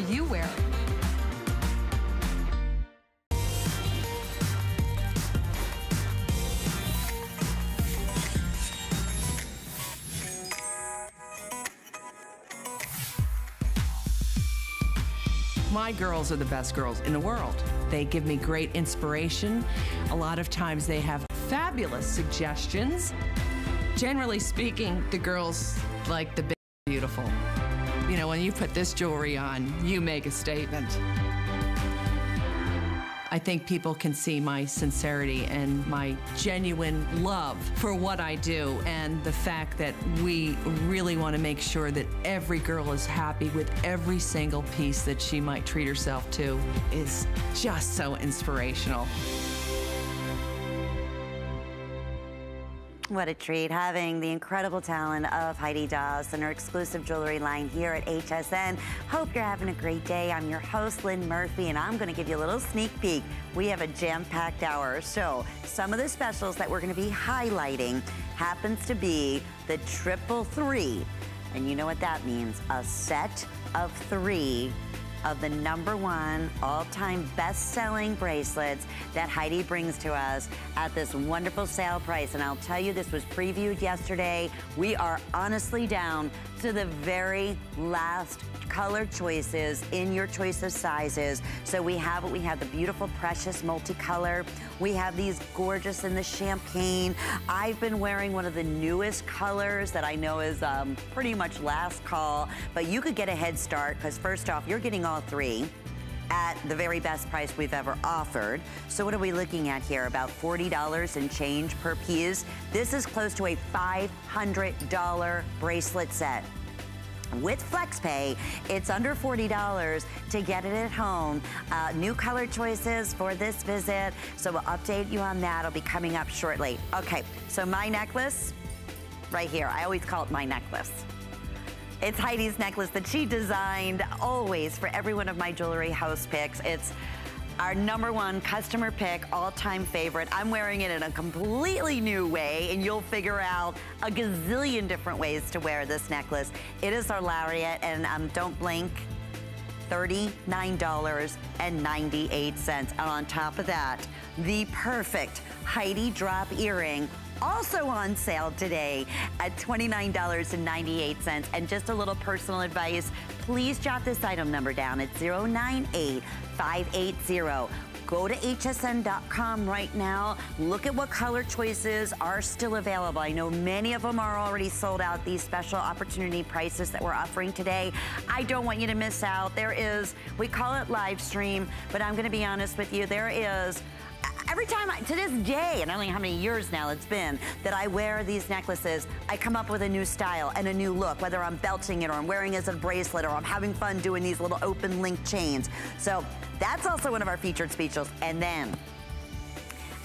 you wear it. My girls are the best girls in the world. They give me great inspiration. A lot of times they have fabulous suggestions. Generally speaking, the girls like the big beautiful. You know, when you put this jewelry on, you make a statement. I think people can see my sincerity and my genuine love for what I do and the fact that we really want to make sure that every girl is happy with every single piece that she might treat herself to is just so inspirational. What a treat having the incredible talent of Heidi Daus and her exclusive jewelry line here at HSN. Hope you're having a great day. I'm your host, Lynn Murphy, and I'm going to give you a little sneak peek. We have a jam-packed hour, so some of the specials that we're going to be highlighting happens to be the triple three. And you know what that means, a set of three of the number one all-time best-selling bracelets that Heidi brings to us at this wonderful sale price. And I'll tell you, this was previewed yesterday. We are honestly down to the very last color choices in your choice of sizes. So we have what we have the beautiful precious multicolor. We have these gorgeous in the champagne. I've been wearing one of the newest colors that I know is um, pretty much last call, but you could get a head start because first off, you're getting all three at the very best price we've ever offered. So what are we looking at here? About $40 and change per piece. This is close to a $500 bracelet set. With FlexPay, it's under $40 to get it at home. Uh, new color choices for this visit, so we'll update you on that. It'll be coming up shortly. Okay, so my necklace, right here. I always call it my necklace. It's Heidi's necklace that she designed always for every one of my jewelry house picks. It's our number one customer pick, all-time favorite. I'm wearing it in a completely new way, and you'll figure out a gazillion different ways to wear this necklace. It is our lariat, and um, don't blink, $39.98. And on top of that, the perfect Heidi drop earring also on sale today at $29.98. And just a little personal advice, please jot this item number down. It's 098580 go to hsn.com right now. Look at what color choices are still available. I know many of them are already sold out, these special opportunity prices that we're offering today. I don't want you to miss out. There is, we call it live stream, but I'm gonna be honest with you, there is every time, I, to this day, and I don't know how many years now it's been, that I wear these necklaces, I come up with a new style and a new look, whether I'm belting it or I'm wearing it as a bracelet or I'm having fun doing these little open link chains. So that's also one of our featured specials. And then,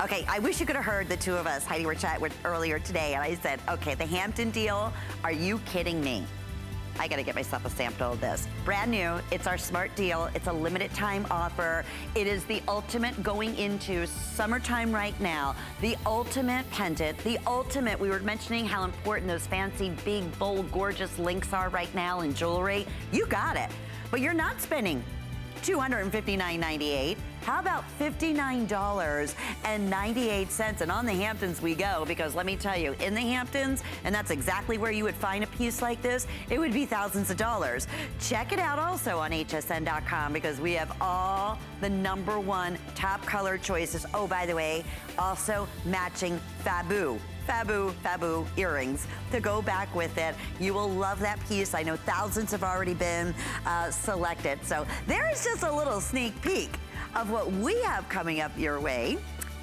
Okay, I wish you could have heard the two of us, Heidi, were chatting with earlier today, and I said, okay, the Hampton deal, are you kidding me? I gotta get myself a sample of this. Brand new, it's our smart deal. It's a limited time offer. It is the ultimate going into summertime right now. The ultimate pendant, the ultimate, we were mentioning how important those fancy, big, bold, gorgeous links are right now in jewelry. You got it. But you're not spending $259.98. How about $59.98? And on the Hamptons we go, because let me tell you, in the Hamptons, and that's exactly where you would find a piece like this, it would be thousands of dollars. Check it out also on hsn.com because we have all the number one top color choices. Oh, by the way, also matching Fabu. Fabu, Fabu earrings to go back with it. You will love that piece. I know thousands have already been uh, selected. So there is just a little sneak peek of what we have coming up your way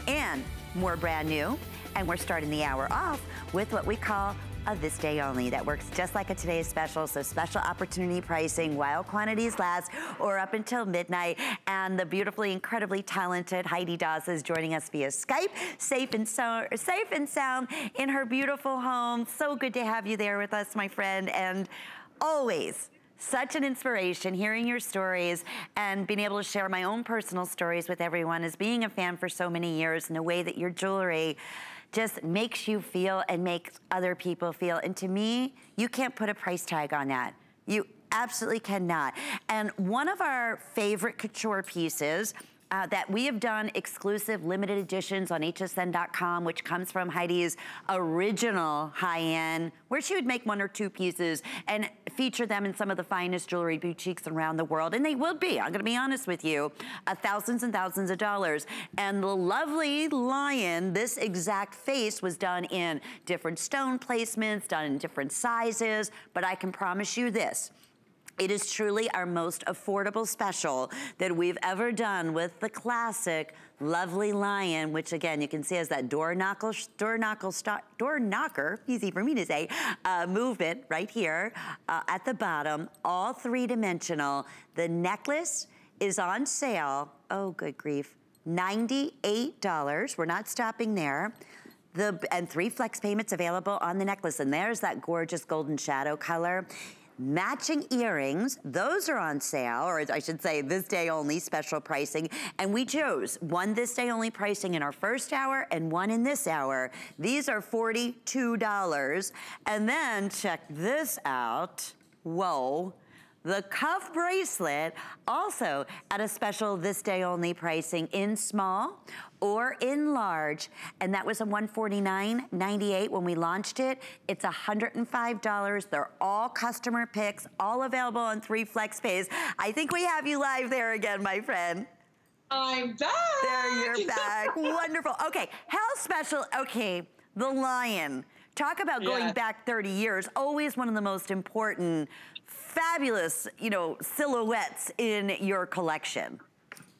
and more brand new. And we're starting the hour off with what we call a this day only that works just like a today's special. So special opportunity pricing while quantities last or up until midnight. And the beautifully, incredibly talented Heidi Daus is joining us via Skype, safe and, so, safe and sound in her beautiful home. So good to have you there with us, my friend. And always such an inspiration hearing your stories and being able to share my own personal stories with everyone as being a fan for so many years in the way that your jewelry just makes you feel and makes other people feel. And to me, you can't put a price tag on that. You absolutely cannot. And one of our favorite couture pieces uh, that we have done exclusive limited editions on hsn.com, which comes from Heidi's original high-end, where she would make one or two pieces and feature them in some of the finest jewelry boutiques around the world. And they will be, I'm gonna be honest with you, uh, thousands and thousands of dollars. And the lovely lion, this exact face was done in different stone placements, done in different sizes, but I can promise you this, it is truly our most affordable special that we've ever done with the classic Lovely Lion, which again, you can see as that door door door knocker, easy for me to say, uh, movement right here uh, at the bottom, all three dimensional. The necklace is on sale, oh good grief, $98. We're not stopping there. The, and three flex payments available on the necklace. And there's that gorgeous golden shadow color matching earrings. Those are on sale, or I should say this day only special pricing. And we chose one this day only pricing in our first hour and one in this hour. These are $42. And then check this out. Whoa. The cuff bracelet also at a special this day only pricing in small or in large. And that was a $149.98 when we launched it. It's $105. They're all customer picks, all available on three flex pays. I think we have you live there again, my friend. I'm back. There, you're back. Wonderful. Okay, how special, okay, the lion. Talk about going yeah. back 30 years, always one of the most important fabulous, you know, silhouettes in your collection.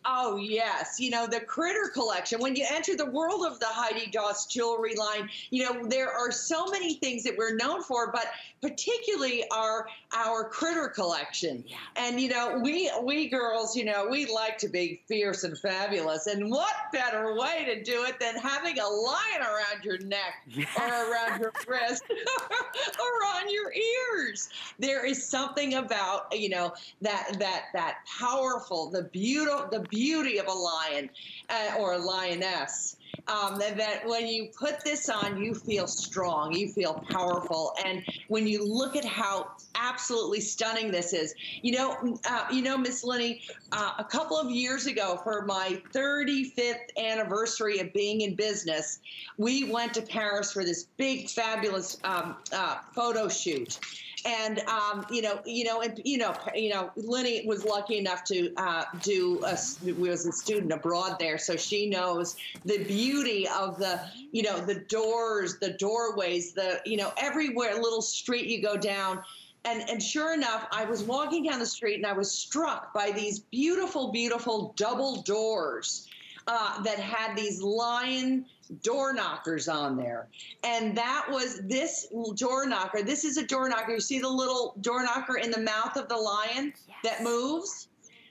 Oh, yes. You know, the Critter collection, when you enter the world of the Heidi Daus jewelry line, you know, there are so many things that we're known for, but particularly our our Critter collection. Yeah. And, you know, we, we girls, you know, we like to be fierce and fabulous. And what better way to do it than having a lion around your neck or around your wrist or on your ears? There is something about, you know, that, that, that powerful, the beautiful, the beauty of a lion uh, or a lioness. Um, that, that, when you put this on, you feel strong, you feel powerful, and when you look at how absolutely stunning this is, you know, uh, you know, Miss Lenny, uh, a couple of years ago for my 35th anniversary of being in business, we went to Paris for this big, fabulous um, uh, photo shoot. And um, you know, you know, and you know, you know, Lenny was lucky enough to uh, do a was a student abroad there, so she knows the beauty of the, you know, the doors, the doorways, the, you know, everywhere, little street you go down. And, and sure enough, I was walking down the street and I was struck by these beautiful, beautiful double doors uh, that had these lion door knockers on there. And that was this door knocker. This is a door knocker. You see the little door knocker in the mouth of the lion yes. that moves?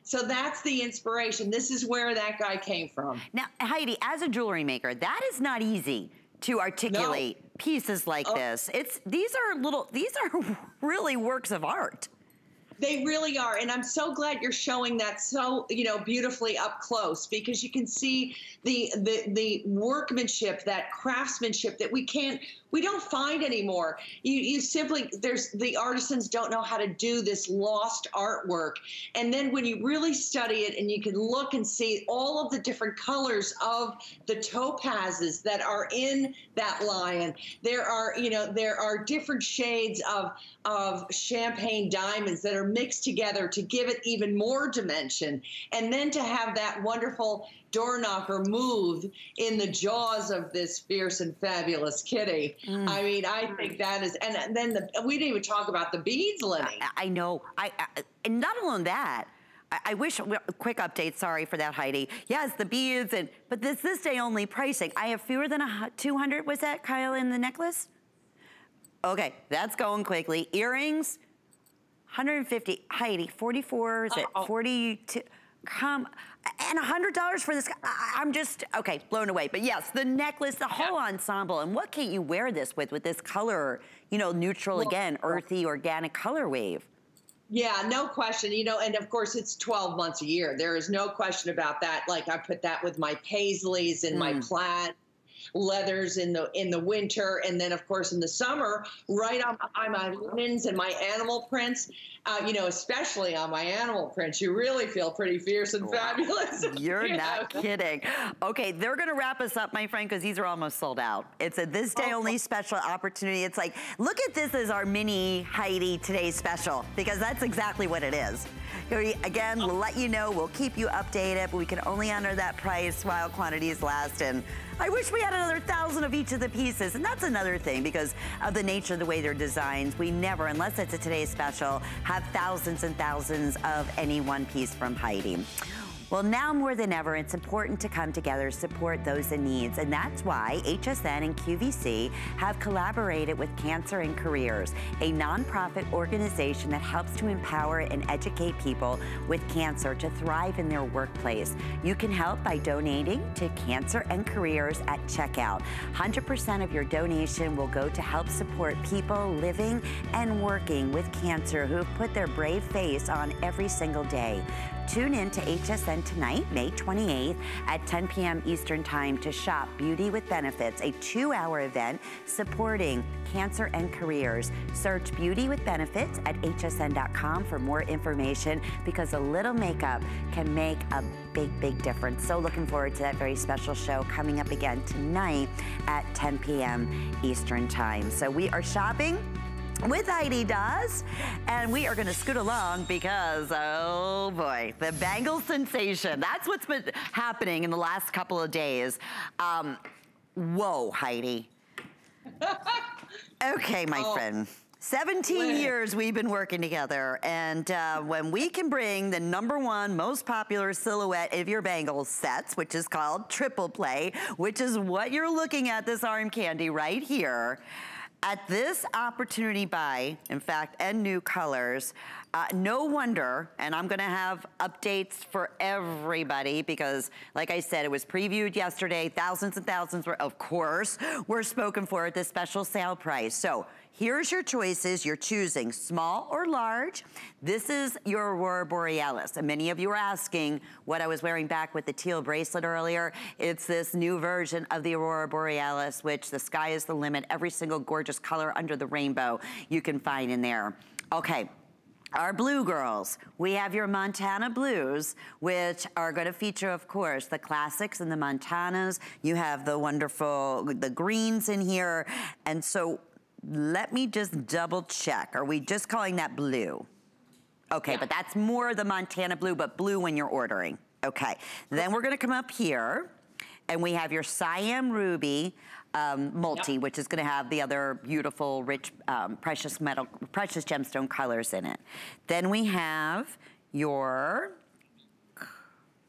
So that's the inspiration. This is where that guy came from. Now, Heidi, as a jewelry maker, that is not easy to articulate no. pieces like oh. this. It's these are little these are really works of art. They really are. And I'm so glad you're showing that so, you know, beautifully up close because you can see the the the workmanship, that craftsmanship that we can't we don't find anymore. You, you simply, there's the artisans don't know how to do this lost artwork. And then when you really study it and you can look and see all of the different colors of the topazes that are in that lion, there are, you know, there are different shades of, of champagne diamonds that are mixed together to give it even more dimension. And then to have that wonderful door knocker move in the jaws of this fierce and fabulous kitty. Mm. I mean, I think that is, and then the, we didn't even talk about the beads, Lenny. I, I know. I, I, and not alone that. I, I wish, quick update, sorry for that, Heidi. Yes, the beads, and but this this day only pricing. I have fewer than a 200, was that, Kyle, in the necklace? Okay, that's going quickly. Earrings, 150. Heidi, 44, is it uh -oh. 42? Come, and $100 for this, I, am just, okay, blown away. But yes, the necklace, the whole yeah. ensemble, and what can't you wear this with, with this color, you know, neutral well, again, earthy, organic color wave? Yeah, no question. You know, and of course it's 12 months a year. There is no question about that. Like I put that with my paisleys and mm. my plaid leathers in the in the winter, and then of course in the summer, right on, on my linens and my animal prints. Uh, you know, especially on my animal prints, you really feel pretty fierce and wow. fabulous. You're you not know? kidding. Okay, they're going to wrap us up, my friend, because these are almost sold out. It's a this day oh. only special opportunity. It's like, look at this as our mini Heidi Today special, because that's exactly what it is. Again, we'll let you know, we'll keep you updated, but we can only honor that price while quantities last. And I wish we had another thousand of each of the pieces. And that's another thing because of the nature of the way they're designed. We never, unless it's a today's special, have thousands and thousands of any one piece from Heidi. Well, now more than ever, it's important to come together, support those in needs. And that's why HSN and QVC have collaborated with Cancer and Careers, a nonprofit organization that helps to empower and educate people with cancer to thrive in their workplace. You can help by donating to Cancer and Careers at checkout. 100% of your donation will go to help support people living and working with cancer who have put their brave face on every single day. Tune in to HSN tonight, May 28th at 10 p.m. Eastern Time to shop Beauty with Benefits, a two-hour event supporting cancer and careers. Search Beauty with Benefits at hsn.com for more information because a little makeup can make a big, big difference. So looking forward to that very special show coming up again tonight at 10 p.m. Eastern Time. So we are shopping with Heidi Daus. And we are gonna scoot along because, oh boy, the bangle sensation. That's what's been happening in the last couple of days. Um, whoa, Heidi. okay, my oh. friend. 17 years we've been working together and uh, when we can bring the number one most popular silhouette of your bangle sets, which is called triple play, which is what you're looking at this arm candy right here, at this opportunity buy, in fact, and new colors, uh, no wonder, and I'm gonna have updates for everybody because, like I said, it was previewed yesterday. Thousands and thousands were, of course, were spoken for at this special sale price. So Here's your choices. You're choosing small or large. This is your Aurora Borealis. And many of you are asking what I was wearing back with the teal bracelet earlier. It's this new version of the Aurora Borealis, which the sky is the limit. Every single gorgeous color under the rainbow you can find in there. Okay, our blue girls, we have your Montana blues, which are gonna feature, of course, the classics and the Montanas. You have the wonderful, the greens in here. And so let me just double check. Are we just calling that blue? Okay, yeah. but that's more the Montana blue, but blue when you're ordering. Okay, then we're gonna come up here and we have your Siam Ruby um, multi, yep. which is gonna have the other beautiful, rich, um, precious metal, precious gemstone colors in it. Then we have your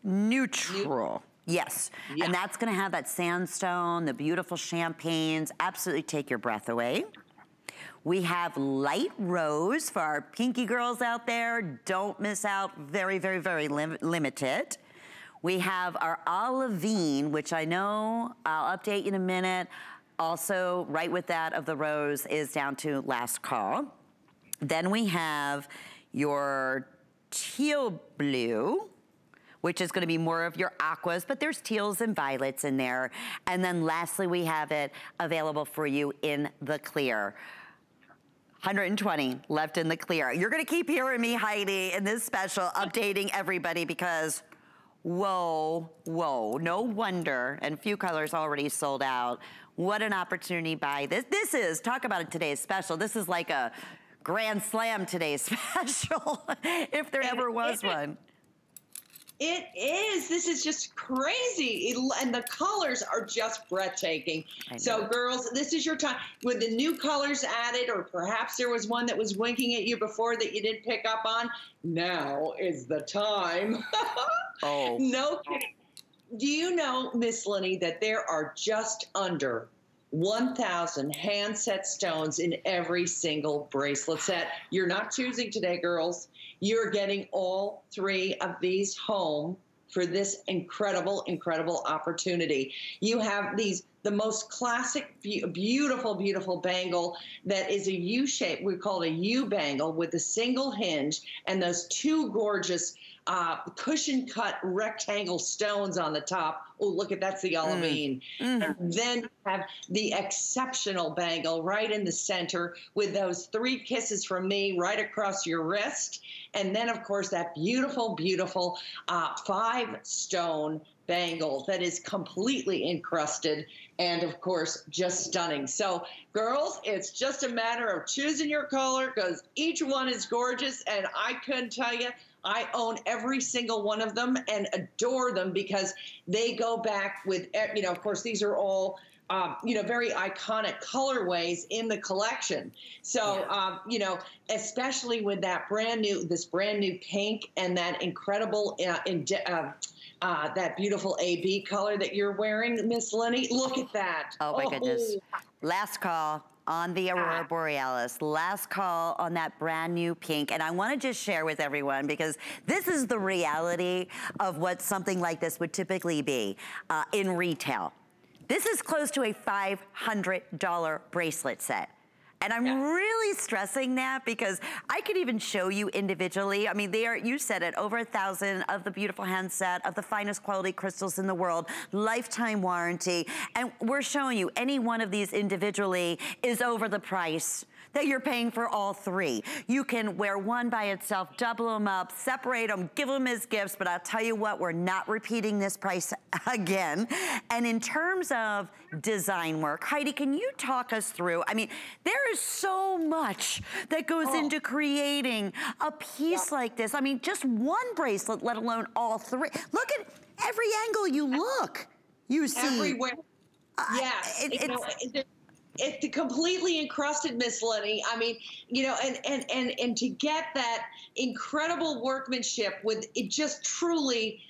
neutral. Yes, yeah. and that's gonna have that sandstone, the beautiful champagnes, absolutely take your breath away. We have light rose for our pinky girls out there. Don't miss out, very, very, very lim limited. We have our olivine, which I know I'll update in a minute. Also, right with that of the rose is down to last call. Then we have your teal blue, which is gonna be more of your aquas, but there's teals and violets in there. And then lastly, we have it available for you in the clear. 120 left in the clear. You're gonna keep hearing me, Heidi, in this special, updating everybody because whoa, whoa, no wonder, and few colors already sold out. What an opportunity buy. This, this is, talk about it today's special. This is like a grand slam today's special, if there ever was one. It is. This is just crazy. And the colors are just breathtaking. So, girls, this is your time. With the new colors added, or perhaps there was one that was winking at you before that you didn't pick up on, now is the time. oh. No kidding. Do you know, Miss Lenny, that there are just under 1,000 hand set stones in every single bracelet set. You're not choosing today, girls. You're getting all three of these home for this incredible, incredible opportunity. You have these the most classic, beautiful, beautiful bangle that is a U shape. We call it a U bangle with a single hinge and those two gorgeous uh, cushion cut rectangle stones on the top. Oh, look at that's the olivine. Mm. Mm. And then have the exceptional bangle right in the center with those three kisses from me right across your wrist. And then, of course, that beautiful, beautiful uh, five stone bangle that is completely encrusted and of course just stunning so girls it's just a matter of choosing your color because each one is gorgeous and i couldn't tell you I own every single one of them and adore them because they go back with, eh, you know, of course, these are all. Um, you know, very iconic colorways in the collection. So, yeah. um, you know, especially with that brand new, this brand new pink and that incredible, uh, in, uh, uh, that beautiful AB color that you're wearing, Miss Lenny. Look at that. Oh my oh. goodness. Last call on the Aurora Borealis. Last call on that brand new pink. And I wanna just share with everyone because this is the reality of what something like this would typically be uh, in retail. This is close to a $500 bracelet set. And I'm yeah. really stressing that because I could even show you individually. I mean, they are, you said it, over a thousand of the beautiful handset of the finest quality crystals in the world, lifetime warranty. And we're showing you any one of these individually is over the price that you're paying for all three. You can wear one by itself, double them up, separate them, give them as gifts, but I'll tell you what, we're not repeating this price again. And in terms of design work, Heidi, can you talk us through, I mean, there is so much that goes oh. into creating a piece like this. I mean, just one bracelet, let alone all three. Look at every angle you look, you see. Everywhere. Uh. It, it's, it's completely encrusted, Miss Lenny. I mean, you know, and and and and to get that incredible workmanship with it just truly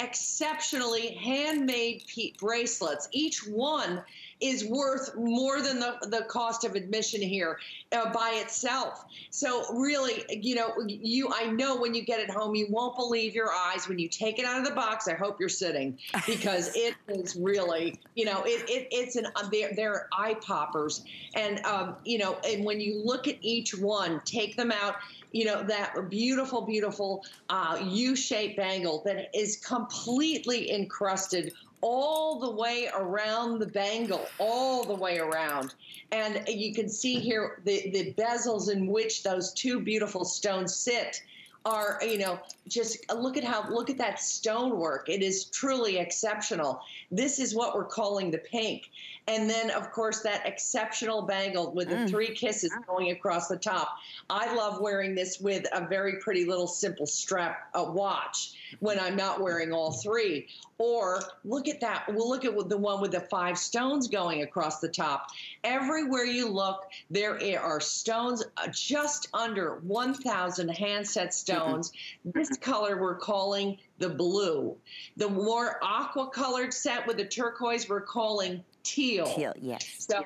exceptionally handmade bracelets. Each one is worth more than the, the cost of admission here uh, by itself. So really, you know, you I know when you get it home, you won't believe your eyes when you take it out of the box. I hope you're sitting because it is really, you know, it, it it's an uh, they're, they're eye poppers, and um, you know, and when you look at each one, take them out you know, that beautiful, beautiful uh, U-shaped bangle that is completely encrusted all the way around the bangle, all the way around. And you can see here the, the bezels in which those two beautiful stones sit are, you know, just uh, look at how, look at that stonework. It is truly exceptional. This is what we're calling the pink. And then, of course, that exceptional bangle with the mm. three kisses going across the top. I love wearing this with a very pretty little simple strap a watch when I'm not wearing all three. Or look at that. We'll look at the one with the five stones going across the top. Everywhere you look, there are stones uh, just under 1,000 handset stones. Mm-hmm. This color we're calling the blue. The more aqua colored set with the turquoise we're calling teal. Teal, yes. So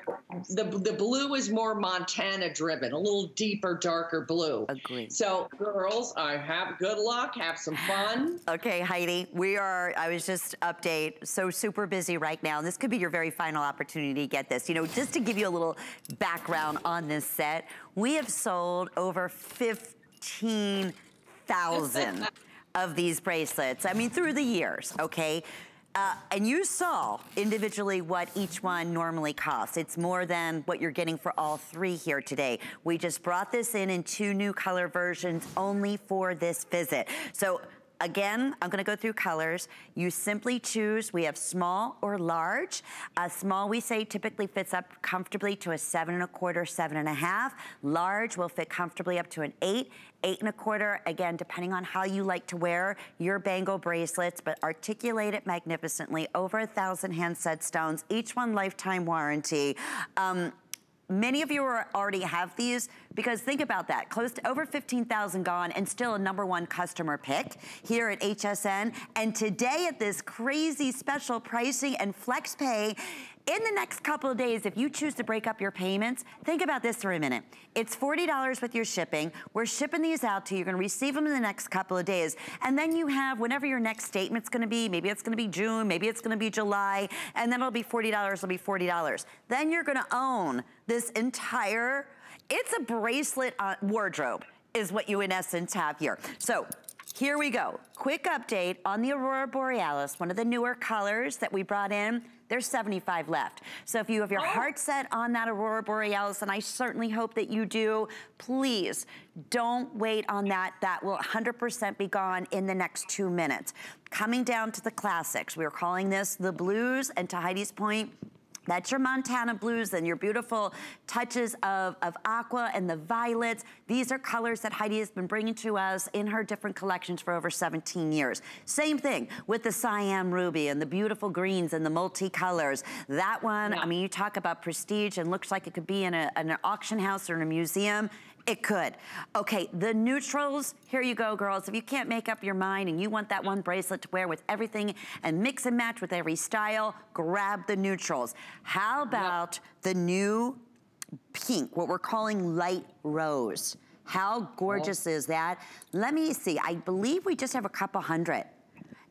the the blue is more Montana driven, a little deeper, darker blue. Agreed. So girls, I have good luck. Have some fun. Okay, Heidi, we are. I was just update. So super busy right now. This could be your very final opportunity to get this. You know, just to give you a little background on this set, we have sold over fifteen thousand. of these bracelets. I mean, through the years, okay? Uh, and you saw individually what each one normally costs. It's more than what you're getting for all three here today. We just brought this in in two new color versions only for this visit. So Again, I'm gonna go through colors. You simply choose, we have small or large. Uh, small, we say, typically fits up comfortably to a seven and a quarter, seven and a half. Large will fit comfortably up to an eight, eight and a quarter, again, depending on how you like to wear your bangle bracelets, but articulate it magnificently, over a thousand handset stones, each one lifetime warranty. Um, Many of you are, already have these because think about that, close to over 15,000 gone and still a number one customer pick here at HSN. And today at this crazy special pricing and flex pay, In the next couple of days, if you choose to break up your payments, think about this for a minute. It's $40 with your shipping. We're shipping these out to you. You're gonna receive them in the next couple of days. And then you have whenever your next statement's gonna be, maybe it's gonna be June, maybe it's gonna be July, and then it'll be $40, it'll be $40. Then you're gonna own this entire, it's a bracelet uh, wardrobe is what you in essence have here. So here we go. Quick update on the Aurora Borealis, one of the newer colors that we brought in. There's 75 left. So if you have your oh. heart set on that Aurora Borealis, and I certainly hope that you do, please don't wait on that. That will 100% be gone in the next two minutes. Coming down to the classics. We are calling this the blues, and to Heidi's point, that's your Montana blues and your beautiful touches of, of aqua and the violets. These are colors that Heidi has been bringing to us in her different collections for over 17 years. Same thing with the Siam Ruby and the beautiful greens and the multicolors. That one, yeah. I mean, you talk about prestige and looks like it could be in, a, in an auction house or in a museum. It could. Okay, the neutrals, here you go, girls. If you can't make up your mind and you want that one bracelet to wear with everything and mix and match with every style, grab the neutrals. How about yep. the new pink, what we're calling light rose? How gorgeous oh. is that? Let me see, I believe we just have a couple hundred.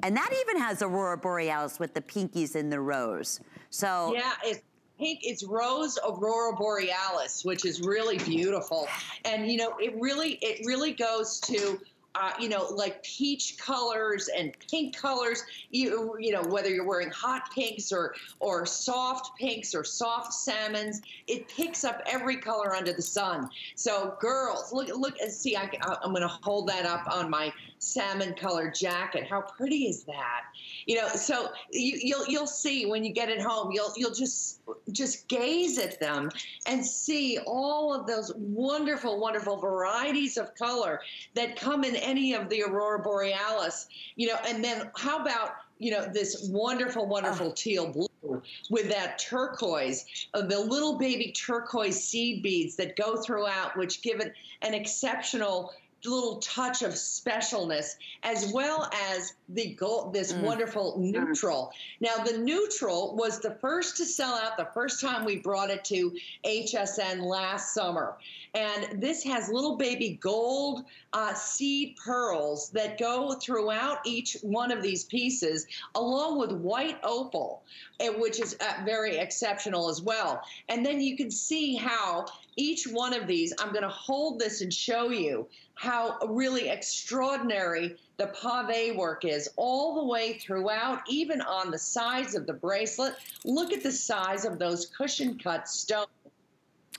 And that even has Aurora Borealis with the pinkies in the rose. So yeah, it's pink. It's rose aurora borealis, which is really beautiful. And you know, it really it really goes to uh, you know, like peach colors and pink colors. You you know whether you're wearing hot pinks or or soft pinks or soft salmons, it picks up every color under the sun. So girls, look look and see. I, I'm going to hold that up on my salmon colored jacket. How pretty is that? You know, so you, you'll you'll see when you get it home. You'll you'll just just gaze at them and see all of those wonderful, wonderful varieties of color that come in any of the aurora borealis. You know, and then how about you know this wonderful, wonderful oh. teal blue with that turquoise, uh, the little baby turquoise seed beads that go throughout, which give it an exceptional little touch of specialness, as well as the gold, this mm. wonderful mm. neutral. Now, the neutral was the first to sell out the first time we brought it to HSN last summer. And this has little baby gold uh, seed pearls that go throughout each one of these pieces, along with white opal, eh, which is uh, very exceptional as well. And then you can see how each one of these, I'm going to hold this and show you how really extraordinary the pave work is all the way throughout, even on the sides of the bracelet. Look at the size of those cushion cut stones.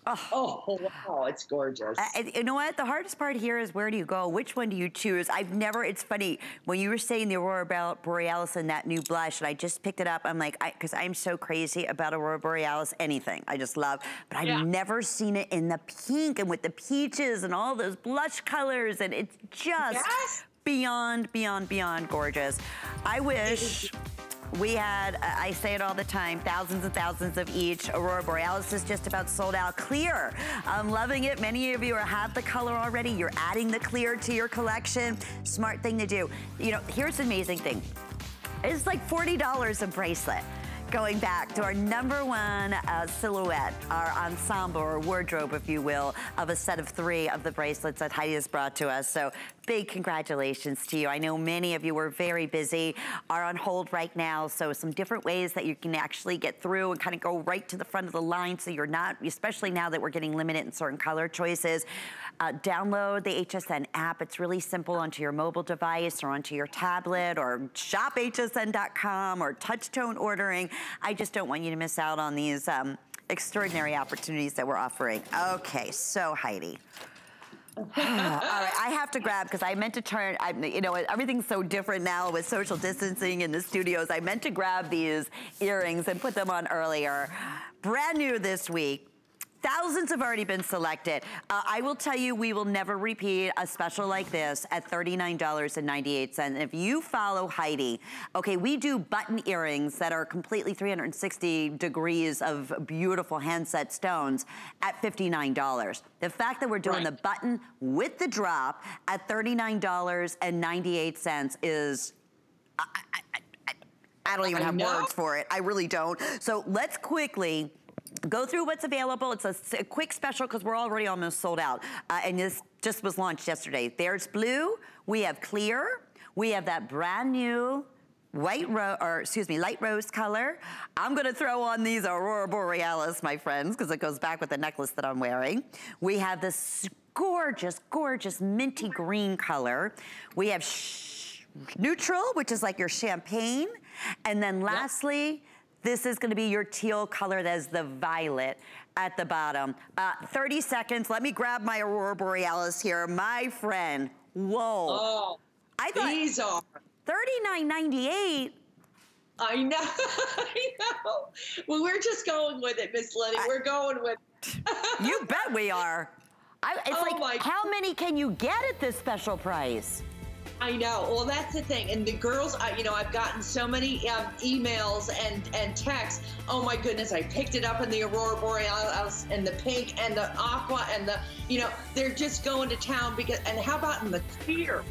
Oh. oh, wow, it's gorgeous. You know what? The hardest part here is where do you go? Which one do you choose? I've never, it's funny, when you were saying the Aurora Borealis and that new blush, and I just picked it up, I'm like, because I'm so crazy about Aurora Borealis, anything. I just love, but I've yeah. never seen it in the pink and with the peaches and all those blush colors, and it's just yes. beyond, beyond, beyond gorgeous. I wish we had, I say it all the time, thousands and thousands of each. Aurora Borealis is just about sold out. Clear, I'm loving it. Many of you are have the color already. You're adding the clear to your collection. Smart thing to do. You know, here's the amazing thing. It's like $40 a bracelet going back to our number one uh, silhouette, our ensemble or wardrobe, if you will, of a set of three of the bracelets that Heidi has brought to us. So big congratulations to you. I know many of you were very busy, are on hold right now. So some different ways that you can actually get through and kind of go right to the front of the line so you're not, especially now that we're getting limited in certain color choices. Uh, download the HSN app. It's really simple onto your mobile device or onto your tablet or shophsn.com or touch-tone ordering. I just don't want you to miss out on these um, extraordinary opportunities that we're offering. Okay, so Heidi. All right, I have to grab because I meant to turn, I, you know, everything's so different now with social distancing in the studios. I meant to grab these earrings and put them on earlier. Brand new this week, Thousands have already been selected. Uh, I will tell you, we will never repeat a special like this at $39.98. If you follow Heidi, okay, we do button earrings that are completely 360 degrees of beautiful handset stones at $59. The fact that we're doing right. the button with the drop at $39.98 is, I, I, I don't even have words for it. I really don't. So let's quickly go through what's available. It's a, a quick special because we're already almost sold out. Uh, and this just was launched yesterday. There's blue. We have clear. We have that brand new white rose, or excuse me, light rose color. I'm gonna throw on these Aurora Borealis, my friends, because it goes back with the necklace that I'm wearing. We have this gorgeous, gorgeous minty green color. We have neutral, which is like your champagne. And then lastly, yep. This is gonna be your teal color that is the violet at the bottom. Uh, 30 seconds, let me grab my Aurora Borealis here. My friend, whoa. Oh, I thought, these are. $39.98? I know, I know. Well, we're just going with it, Miss Lenny. We're going with You bet we are. I, it's oh like, how many can you get at this special price? I know. Well, that's the thing. And the girls, I, you know, I've gotten so many um, emails and, and texts. Oh my goodness, I picked it up in the Aurora Borealis and the pink and the aqua and the, you know, they're just going to town because, and how about in the clear?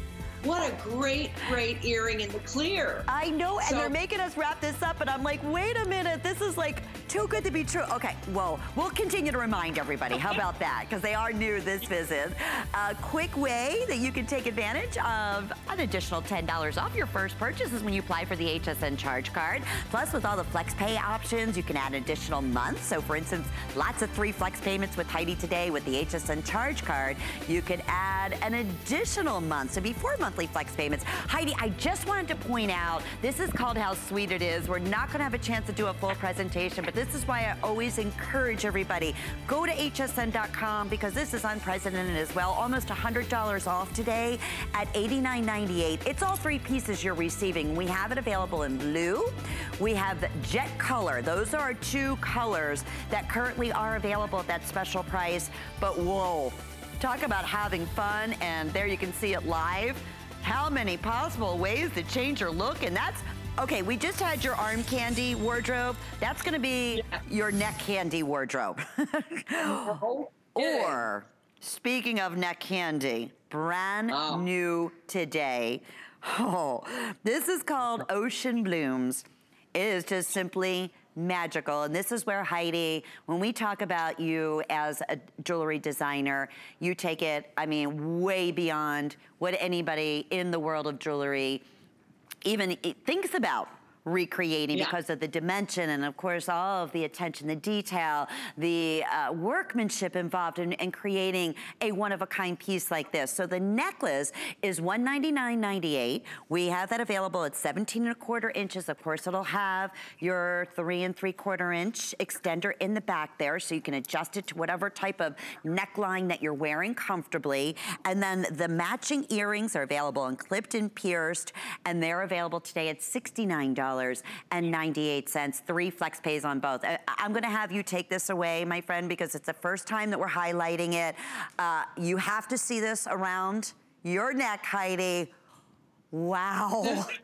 What a great, great earring in the clear. I know, and they're making us wrap this up, and I'm like, wait a minute, this is like too good to be true. Okay, well, we'll continue to remind everybody. How about that? Because they are new this visit. A quick way that you can take advantage of an additional $10 off your first purchase is when you apply for the HSN charge card. Plus, with all the flex pay options, you can add additional months. So, for instance, lots of three flex payments with Heidi today with the HSN charge card. You could add an additional month, so be four monthly flex payments. Heidi, I just wanted to point out, this is called How Sweet It Is. We're not going to have a chance to do a full presentation, but this this is why I always encourage everybody, go to hsn.com because this is unprecedented as well. Almost $100 off today at $89.98. It's all three pieces you're receiving. We have it available in blue. We have jet color. Those are our two colors that currently are available at that special price. But whoa, talk about having fun. And there you can see it live how many possible ways to change your look and that's Okay, we just had your arm candy wardrobe. That's gonna be yeah. your neck candy wardrobe. oh, or, speaking of neck candy, brand oh. new today. Oh, this is called Ocean Blooms. It is just simply magical. And this is where Heidi, when we talk about you as a jewelry designer, you take it, I mean, way beyond what anybody in the world of jewelry even thinks about recreating yeah. because of the dimension and of course all of the attention, the detail, the uh, workmanship involved in, in, creating a one-of-a-kind piece like this. So the necklace is $199.98. We have that available at 17 and a quarter inches. Of course, it'll have your three and three quarter inch extender in the back there so you can adjust it to whatever type of neckline that you're wearing comfortably. And then the matching earrings are available in clipped and pierced and they're available today at $69 $9.98. Three flex pays on both. I'm gonna have you take this away, my friend, because it's the first time that we're highlighting it. Uh, you have to see this around your neck, Heidi. Wow.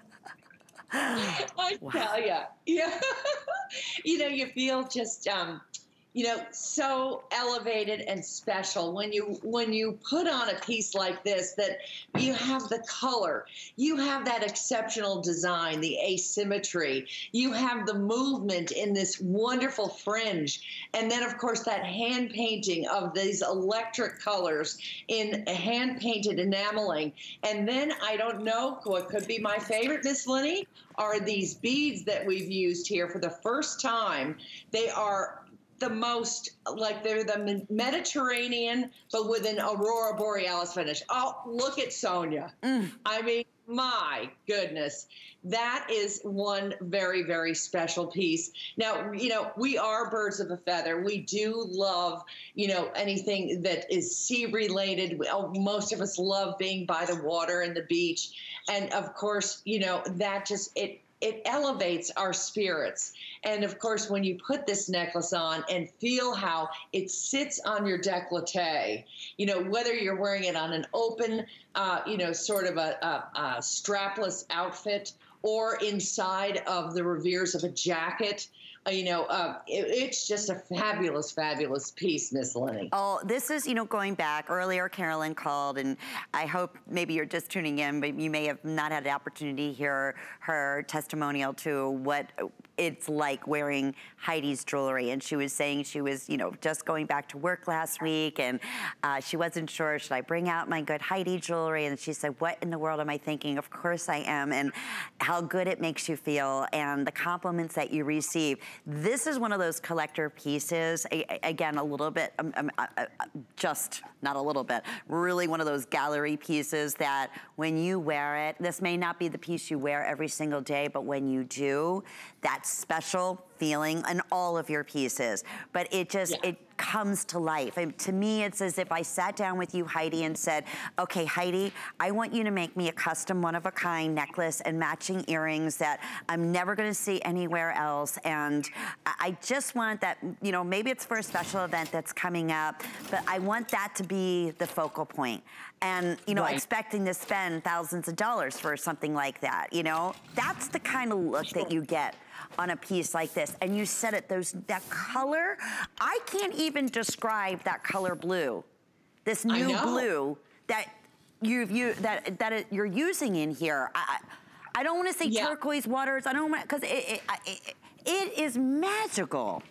I wow. tell you, yeah. you know, you feel just um, you know so elevated and special. When you when you put on a piece like this that you have the color you have that exceptional design the asymmetry you have the movement in this wonderful fringe and then of course that hand painting of these electric colors in hand painted enameling. And then i don't know what could be my favorite miss lenny are these beads that we've used here for the first time. They are the most like they're the Mediterranean, but with an aurora borealis finish. Oh, look at Sonia. Mm. I mean, my goodness, that is one very, very special piece. Now, you know, we are birds of a feather. We do love, you know, anything that is sea related. Oh, most of us love being by the water and the beach. And of course, you know, that just, it, it elevates our spirits. And of course, when you put this necklace on and feel how it sits on your décolleté, you know, whether you're wearing it on an open uh, you know, sort of a, a, a strapless outfit or inside of the reveres of a jacket. Uh, you know, uh, it, it's just a fabulous, fabulous piece, Miss Lenny. Oh, this is, you know, going back earlier, Carolyn called, and I hope maybe you're just tuning in, but you may have not had the opportunity to hear her testimonial to what it's like wearing Heidi's jewelry. And she was saying she was, you know, just going back to work last week and uh, she wasn't sure, should I bring out my good Heidi jewelry? And she said, what in the world am I thinking? Of course I am. And how good it makes you feel and the compliments that you receive. This is one of those collector pieces. Again, a little bit, um, um, uh, uh, just not a little bit, really one of those gallery pieces that when you wear it, this may not be the piece you wear every single day, but when you do, that special feeling in all of your pieces. But it just, yeah. it comes to life. And to me, it's as if I sat down with you, Heidi, and said, okay, Heidi, I want you to make me a custom one-of-a-kind necklace and matching earrings that I'm never gonna see anywhere else. And I just want that, you know, maybe it's for a special event that's coming up, but I want that to be the focal point. And, you know, right. expecting to spend thousands of dollars for something like that, you know? That's the kind of look sure. that you get on a piece like this. And you said it, those that color, I can't even describe that color blue. This new blue that you've you that that it, you're using in here. I, I don't want to say yeah. turquoise waters. I don't want because it, it, it, it is magical.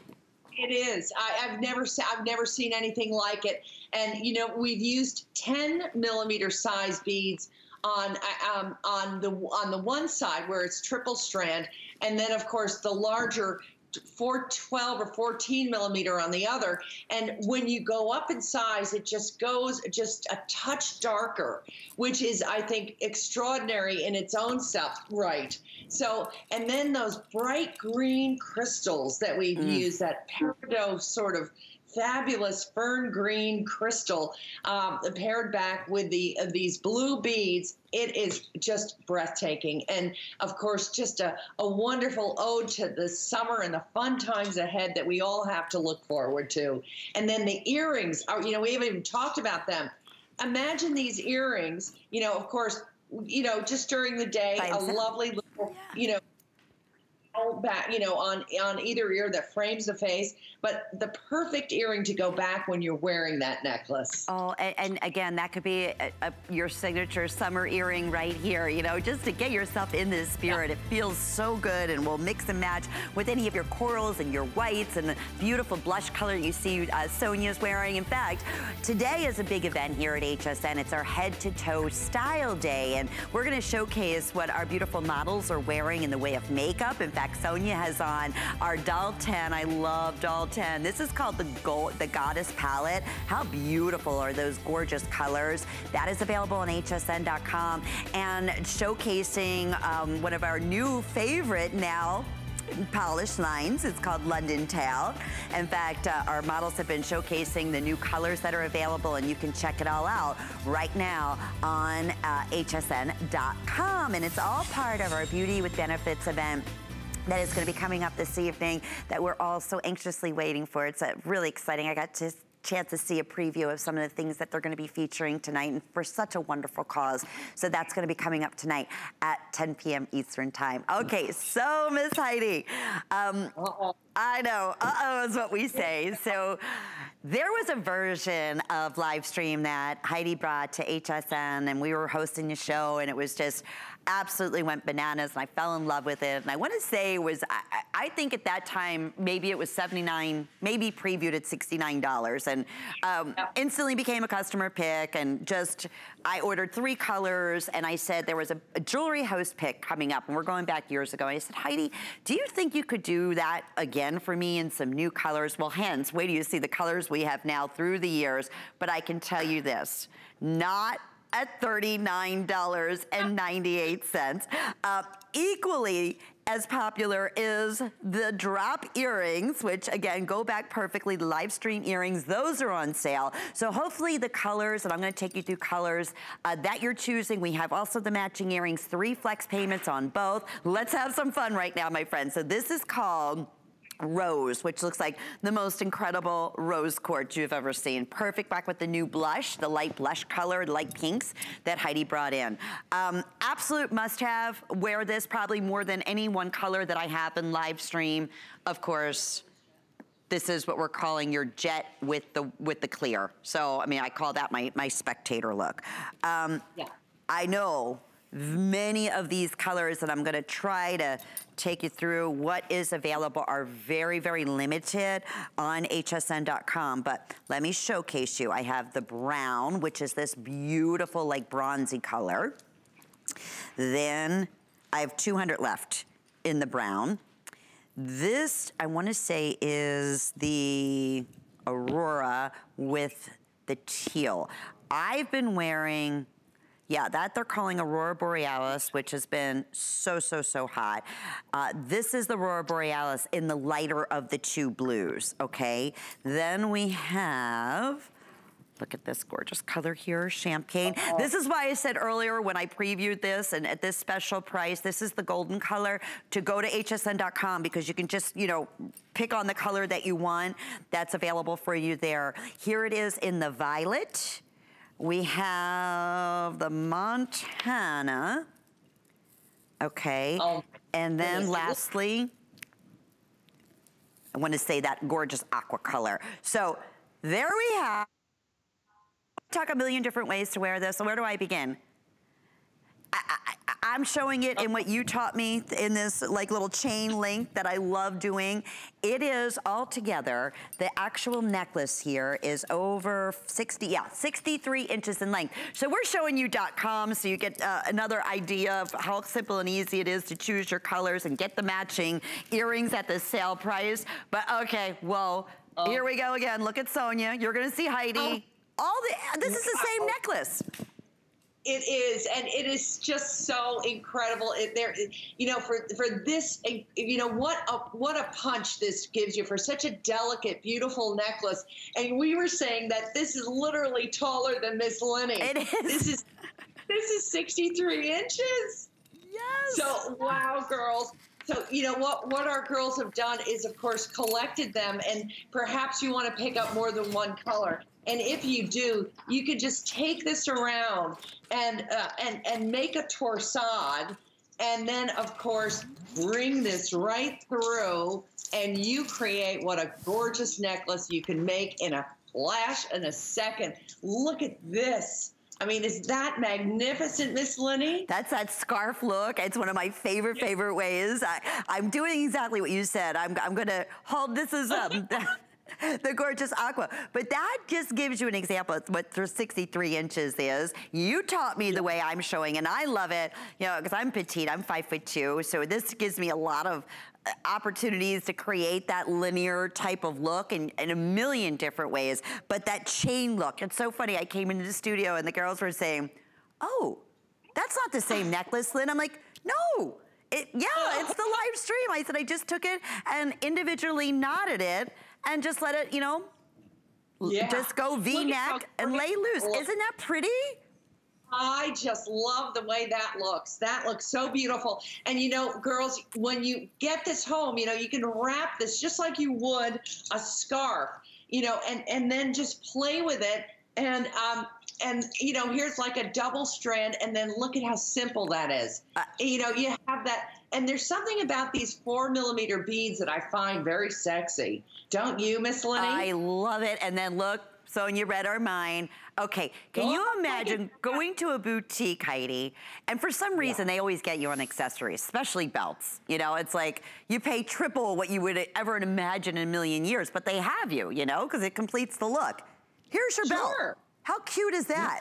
It is. I, have never I've never seen anything like it. And you know, we've used 10 millimeter size beads on uh, um, on the on the one side where it's triple strand, and then of course the larger 412 or 14 millimeter on the other. And when you go up in size, it just goes just a touch darker, which is, I think, extraordinary in its own self. Right. So, and then those bright green crystals that we've mm. used, that peridot sort of fabulous fern green crystal um, paired back with the uh, these blue beads. It is just breathtaking, and of course, just a, a wonderful ode to the summer and the fun times ahead that we all have to look forward to. And then the earrings are, you know, we haven't even talked about them. Imagine these earrings, you know, of course, you know, just during the day, a lovely little, you know, back, you know, on on either ear that frames the face, but the perfect earring to go back when you're wearing that necklace. Oh, and, and again, that could be a, a, your signature summer earring right here, you know, just to get yourself in this spirit. Yeah. It feels so good and will mix and match with any of your corals and your whites and the beautiful blush color you see uh, Sonia's wearing. In fact, today is a big event here at HSN. It's our head to toe style day, and we're gonna showcase what our beautiful models are wearing in the way of makeup. In fact, Sonia has on our Doll 10. I love Doll 10. This is called the Gold, the Goddess Palette. How beautiful are those gorgeous colors? That is available on hsn.com and showcasing um, one of our new favorite now polished lines. It's called London Tail. In fact, uh, our models have been showcasing the new colors that are available and you can check it all out right now on uh, hsn.com. And it's all part of our Beauty with Benefits event that is going to be coming up this evening that we're all so anxiously waiting for. It's uh, really exciting. I got to chance to see a preview of some of the things that they're going to be featuring tonight and for such a wonderful cause. So that's going to be coming up tonight at 10 p.m. Eastern time. Okay, so Miss Heidi, um, uh -oh. I know, uh-oh is what we say. So there was a version of live stream that Heidi brought to HSN and we were hosting the show and it was just, absolutely went bananas and I fell in love with it. And I want to say it was, I, I, think at that time, maybe it was 79, maybe previewed at $69 and um, yeah. instantly became a customer pick and just, I ordered three colors and I said there was a, a jewelry house pick coming up and we're going back years ago. And I said, Heidi, do you think you could do that again for me in some new colors? Well, hence, wait till you see the colors we have now through the years. But I can tell you this, not at $39.98. Uh, equally as popular is the drop earrings, which again, go back perfectly, live stream earrings, those are on sale. So hopefully the colors, and I'm gonna take you through colors uh, that you're choosing. We have also the matching earrings, three flex payments on both. Let's have some fun right now, my friends. So this is called rose, which looks like the most incredible rose quartz you've ever seen. Perfect back with the new blush, the light blush color, light pinks that Heidi brought in. Um, absolute must have, wear this probably more than any one color that I have in live stream. Of course, this is what we're calling your jet with the with the clear. So, I mean, I call that my, my spectator look. Um, yeah. I know many of these colors that I'm gonna try to take you through what is available are very, very limited on hsn.com, but let me showcase you. I have the brown, which is this beautiful like bronzy color. Then I have 200 left in the brown. This, I wanna say is the Aurora with the teal. I've been wearing yeah, that they're calling Aurora Borealis, which has been so, so, so hot. Uh, this is the Aurora Borealis in the lighter of the two blues, okay? Then we have, Look at this gorgeous color here, champagne. Uh -oh. This is why I said earlier when I previewed this and at this special price, this is the golden color to go to hsn.com because you can just, you know, pick on the color that you want. That's available for you there. Here it is in the violet. We have the Montana. Okay. Oh, and then goodness. lastly, I want to say that gorgeous aqua color. So there we have, talk a million different ways to wear this. So where do I begin? I, I'm showing it in what you taught me in this like little chain link that I love doing. It is all together, the actual necklace here is over 60, yeah, 63 inches in length. So we're showing you .com so you get uh, another idea of how simple and easy it is to choose your colors and get the matching earrings at the sale price. But okay, whoa, oh. here we go again. Look at Sonia. You're gonna see Heidi. Oh. All the, this is the same necklace. It is, and it is just so incredible. It, there, you know, for for this, you know, what a what a punch this gives you for such a delicate, beautiful necklace. And we were saying that this is literally taller than Miss Lenny. It is. This is this is 63 inches. Yes. So wow, girls. So you know what what our girls have done is, of course, collected them, and perhaps you want to pick up more than one color. And if you do, you could just take this around and uh, and and make a torsade, and then of course bring this right through, and you create what a gorgeous necklace you can make in a flash in a second. Look at this. I mean, is that magnificent, Miss Lenny? That's that scarf look. It's one of my favorite, favorite ways. I, am doing exactly what you said. I'm, I'm going to hold this is um, the gorgeous aqua. But that just gives you an example of what 63 inches is. You taught me the way I'm showing, and I love it, you know, because I'm petite, I'm five foot two, so this gives me a lot of uh, opportunities to create that linear type of look in, in, a million different ways. But that chain look, it's so funny. I came into the studio and the girls were saying, oh, that's not the same necklace, Lynn. I'm like, no. It, yeah, it's the live stream. I said, I just took it and individually knotted it and just let it, you know, yeah. just go V-neck and lay loose. Isn't that pretty? I just love the way that looks. That looks so beautiful. And you know, girls, when you get this home, you know, you can wrap this just like you would a scarf, you know, and, and then just play with it. And, um, and you know, here's like a double strand, and then look at how simple that is. Uh, you know, you have that and there's something about these four millimeter beads that I find very sexy. Don't you, Miss Lenny? I love it. And then look, Sonia read our mind. Okay, can you imagine going to a boutique, Heidi, and for some reason yeah. they always get you on accessories, especially belts. You know, it's like you pay triple what you would ever imagine in a million years, but they have you, you know, because it completes the look. Here's your sure. belt. How cute is that?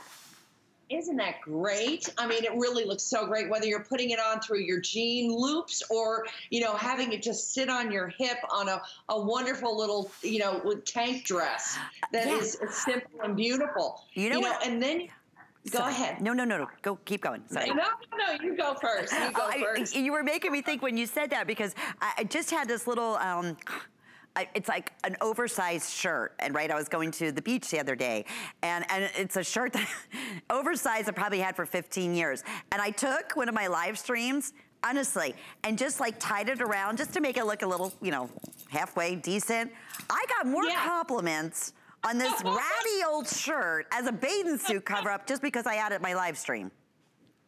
Isn't that great? I mean, it really looks so great, whether you're putting it on through your jean loops or, you know, having it just sit on your hip on a, a wonderful little, you know, tank dress that yeah. is simple and beautiful. You know, you know and then Go Sorry. ahead. No, no, no, no. Go, keep going. Sorry. No, no, no. You go first. You go I, first. You were making me think when you said that because I just had this little um, I, it's like an oversized shirt. And right, I was going to the beach the other day and, and it's a shirt that oversized I probably had for 15 years. And I took one of my live streams honestly, and just like tied it around just to make it look a little, you know, halfway decent. I got more yeah. compliments on this ratty old shirt as a bathing suit cover up just because I added my live stream.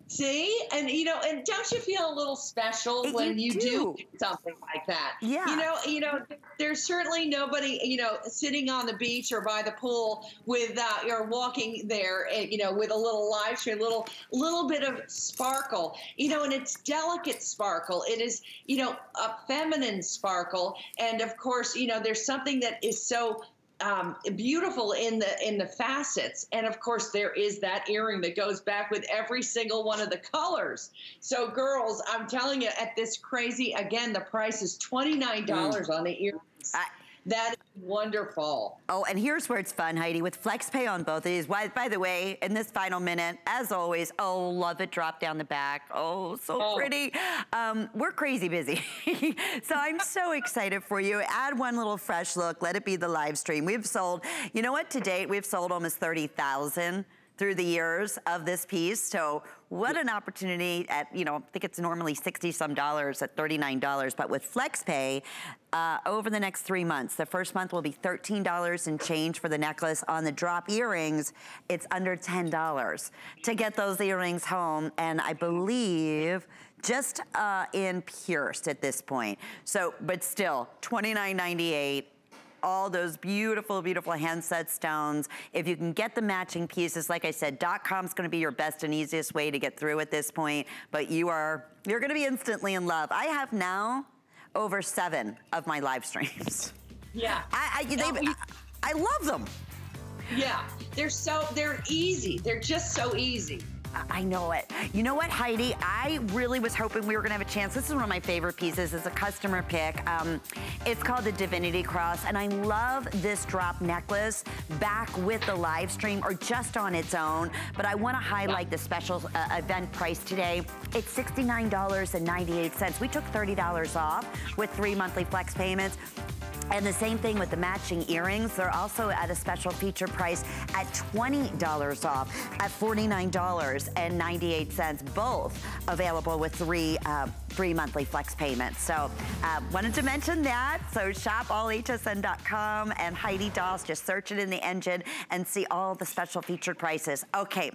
See, and you know, and don't you feel a little special it, when you, you do. do. something like that? Yeah. You know, you know, there's certainly nobody, you know, sitting on the beach or by the pool with, uh, or walking there, eh, you know, with a little live stream, little, little bit of sparkle, you know, and it's delicate sparkle. It is, you know, a feminine sparkle, and of course, you know, there's something that is so um, beautiful in the in the facets. And of course there is that earring that goes back with every single one of the colors. So girls i'm telling you at this crazy again the price is $29 mm. on the earrings. I, that is wonderful. Oh, and here's where it's fun, Heidi, with FlexPay on both of these. By, by the way, in this final minute, as always, oh, love it, drop down the back. Oh, so oh. pretty. Um, we're crazy busy. so I'm so excited for you. Add one little fresh look. Let it be the live stream. We've sold, you know what, to date, we've sold almost 30,000 through the years of this piece. So what an opportunity at, you know, I think it's normally 60 some dollars at $39, but with FlexPay, uh, over the next three months, the first month will be $13 and change for the necklace. On the drop earrings, it's under $10 to get those earrings home. And I believe just uh, in pierced at this point. So, but still, $29.98 all those beautiful, beautiful handset stones. If you can get the matching pieces, like I said, dot .com's gonna be your best and easiest way to get through at this point, but you are, you're gonna be instantly in love. I have now over seven of my live streams. Yeah. I, I, they, I, I love them. Yeah, they're so, they're easy. They're just so easy. I know it. You know what, Heidi? I really was hoping we were gonna have a chance. This is one of my favorite pieces. It's a customer pick. Um, it's called the Divinity Cross, and I love this drop necklace back with the live stream or just on its own, but I wanna highlight the special uh, event price today. It's $69.98. We took $30 off with three monthly flex payments. And the same thing with the matching earrings. They're also at a special feature price at $20 off at $49.98, both available with three uh, three monthly flex payments. So uh, wanted to mention that. So shop allhsn.com and Heidi Daus, just search it in the engine and see all the special featured prices. Okay,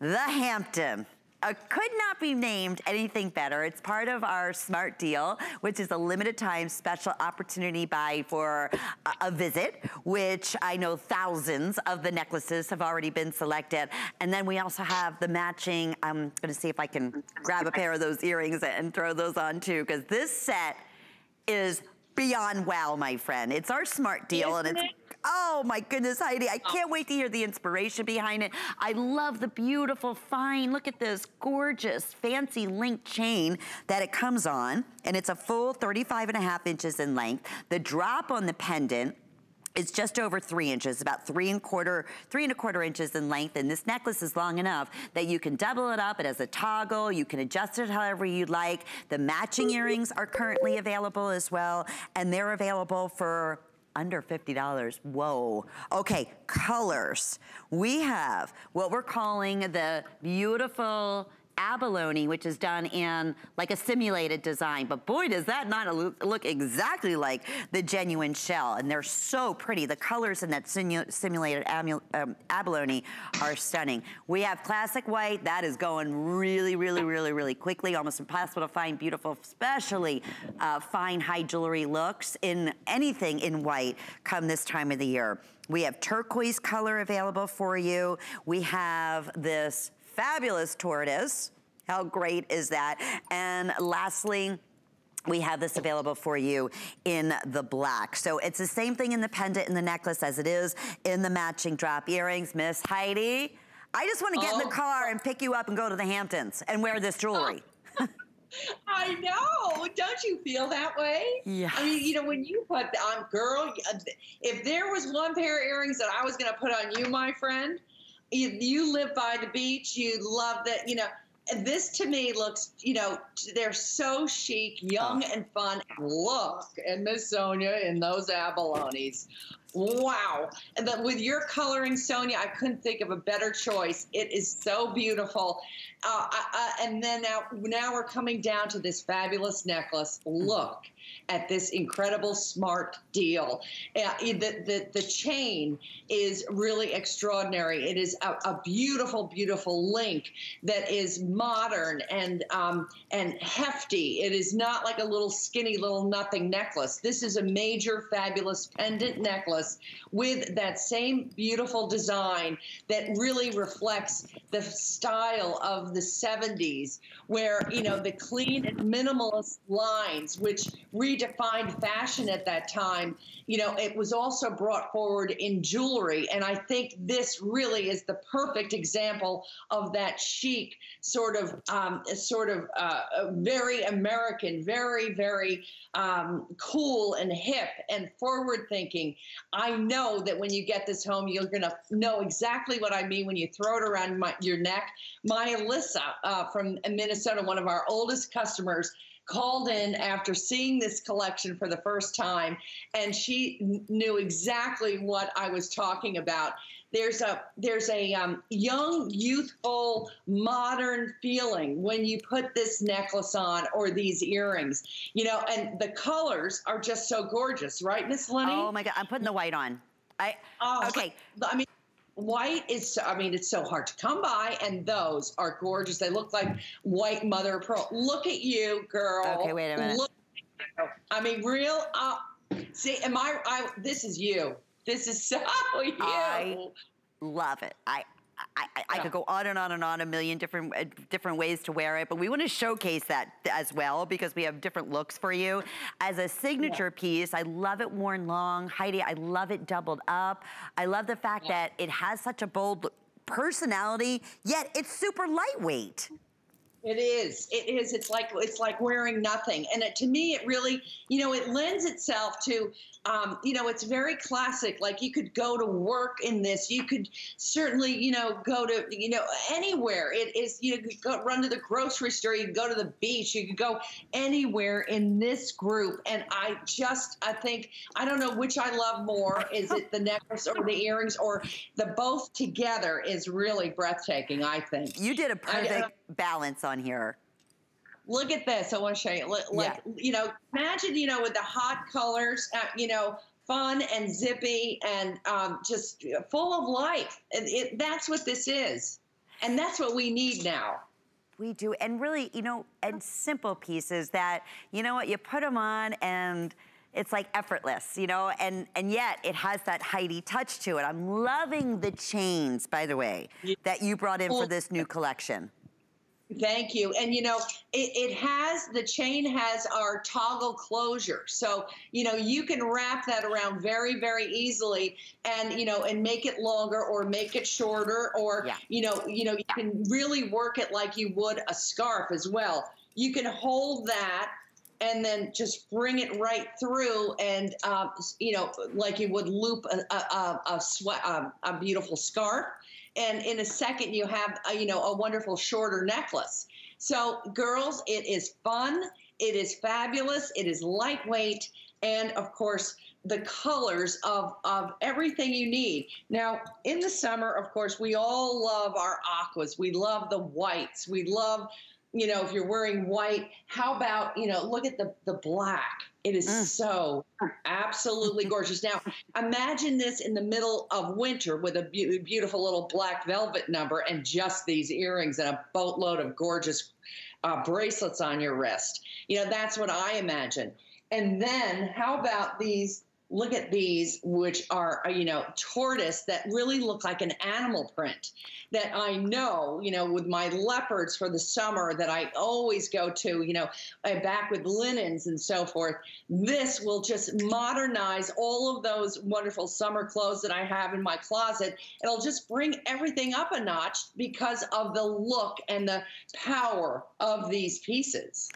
the Hampton. Uh, could not be named anything better. It's part of our smart deal, which is a limited time special opportunity buy for a, a, visit, which I know thousands of the necklaces have already been selected. And then we also have the matching, I'm gonna see if I can grab a pair of those earrings and throw those on too, because this set is beyond wow, my friend. It's our smart deal Isn't and it's it? Oh my goodness, Heidi, I oh. can't wait to hear the inspiration behind it. I love the beautiful, fine, look at this gorgeous, fancy link chain that it comes on. And it's a full 35 and a half inches in length. The drop on the pendant it's just over three inches, about three and quarter, three and a quarter inches in length. And this necklace is long enough that you can double it up. It has a toggle. You can adjust it however you'd like. The matching earrings are currently available as well. And they're available for under $50. Whoa. Okay, colors. We have what we're calling the beautiful abalone, which is done in like a simulated design. But boy, does that not look exactly like the genuine shell. And they're so pretty. The colors in that simulated um, abalone are stunning. We have classic white. That is going really, really, really, really quickly. Almost impossible to find beautiful, especially uh, fine high jewelry looks in anything in white come this time of the year. We have turquoise color available for you. We have this fabulous tortoise. How great is that? And lastly, we have this available for you in the black. So it's the same thing in the pendant and the necklace as it is in the matching drop earrings. Miss Heidi, I just want to get oh. in the oh. car and pick you up and go to the Hamptons and wear this jewelry. I know. Don't you feel that way? Yeah. I mean, you know, when you put on, girl, if there was one pair of earrings that I was going to put on you, my friend, you, you live by the beach, you love that, you know, this to me looks, you know, they're so chic, young oh. and fun. Look, and Miss Sonia in those abalones. Wow. And that with your coloring, Sonia, I couldn't think of a better choice. It is so beautiful. Uh, uh, and then now, now we're coming down to this fabulous necklace. Look at this incredible smart deal. Uh, the, the, the chain is really extraordinary. It is a, a beautiful, beautiful link that is modern and um, and hefty. It is not like a little skinny little nothing necklace. This is a major, fabulous pendant necklace with that same beautiful design that really reflects the style of the 70s, where you know the clean and minimalist lines, which redefined fashion at that time. You know, it was also brought forward in jewelry. And I think this really is the perfect example of that chic sort of, um, sort of uh, very American, very, very um, cool and hip and forward thinking. I know that when you get this home, you're going to know exactly what I mean when you throw it around my, your neck. My Alyssa uh, from Minnesota, one of our oldest customers, called in after seeing this collection for the first time, and she knew exactly what I was talking about. There's a there's a um, young, youthful, modern feeling when you put this necklace on or these earrings, you know, and the colors are just so gorgeous, right, Miss Lenny? Oh my God, I'm putting the white on. I oh, okay. I mean, white is i mean it's so hard to come by and those are gorgeous. They look like white mother of pearl. Look at you girl. Okay wait a minute. Look i mean real uh, see am i i this is you. This is so you. I love it. I I, I, I, could go on and on and on a million different uh, different ways to wear it, but we want to showcase that as well because we have different looks for you. As a signature yeah. piece, I love it worn long. Heidi, I love it doubled up. I love the fact yeah. that it has such a bold personality, yet it's super lightweight. It is. It is. It's like it's like wearing nothing. And it, to me, it really, you know, it lends itself to, um, you know, it's very classic. Like you could go to work in this. You could certainly, you know, go to, you know, anywhere. It is. You know, go run to the grocery store. You could go to the beach. You could go anywhere in this group. And I just, I think, I don't know which I love more. Is it the necklace or the earrings or the both together? Is really breathtaking. I think you did a perfect. I, balance on here. Look at this. I want to show you. Like, yeah. you know, imagine, you know, with the hot colors, uh, you know, fun and zippy and um, just full of life. It, it, that's what this is. And that's what we need now. We do. And really, you know, and simple pieces that, you know what, you put them on and it's like effortless, you know, and, and yet it has that Heidi touch to it. I'm loving the chains, by the way, that you brought in for this new collection. Thank you. And you know, it, it, has the chain has our toggle closure. So, you know, you can wrap that around very, very easily and, you know, and make it longer or make it shorter or, yeah. you know, you know, you can really work it like you would a scarf as well. You can hold that and then just bring it right through and, uh, you know, like you would loop a, a, a, a, sweat, um, a beautiful scarf and in a second you have a, you know a wonderful shorter necklace so girls it is fun it is fabulous it is lightweight and of course the colors of, of everything you need. Now, in the summer, of course, we all love our aquas. We love the whites. We love you know, if you're wearing white, how about, you know, look at the, the black. It is mm. so absolutely gorgeous. Now, imagine this in the middle of winter with a be- beautiful little black velvet number and just these earrings and a boatload of gorgeous uh, bracelets on your wrist. You know, that's what I imagine. And then how about these look at these, which are, uh, you know, tortoise that really look like an animal print that I know, you know, with my leopards for the summer that I always go to, you know, uh, back with linens and so forth. This will just modernize all of those wonderful summer clothes that I have in my closet. It'll just bring everything up a notch because of the look and the power of these pieces.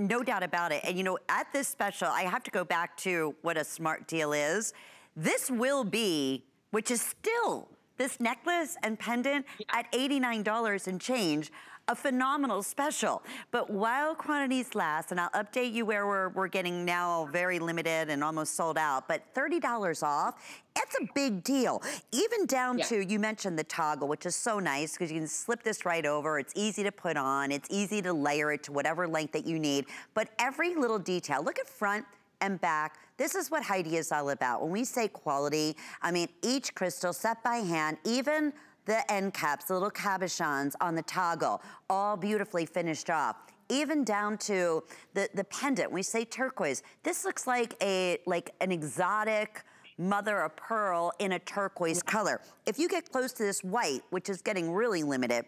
No doubt about it. And you know, at this special, I have to go back to what a smart deal is. This will be, which is still this necklace and pendant yeah. at $89 and change, a phenomenal special. But while quantities last, and I'll update you where we're, we're getting now very limited and almost sold out, but $30 off, it's a big deal. Even down yeah. to, you mentioned the toggle, which is so nice because you can slip this right over. It's easy to put on. It's easy to layer it to whatever length that you need. But every little detail, look at front, and back. This is what Heidi is all about. When we say quality, I mean, each crystal set by hand, even the end caps, the little cabochons on the toggle, all beautifully finished off even down to the, the pendant. We say turquoise. This looks like a like an exotic mother of pearl in a turquoise color. If you get close to this white, which is getting really limited,